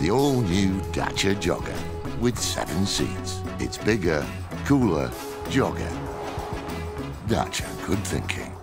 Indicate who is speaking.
Speaker 1: The all-new Dacia Jogger with seven seats. It's bigger, cooler, jogger. Dacia, good thinking.